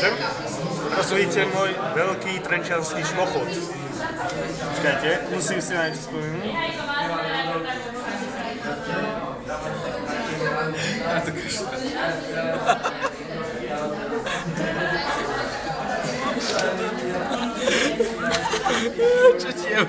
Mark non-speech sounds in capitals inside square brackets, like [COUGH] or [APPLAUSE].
Môžem? To můj velký trenčanský šmochot. Počkajte, musím si na něco vzpomínat. [LAUGHS] Já to kašľa. Čo ti je?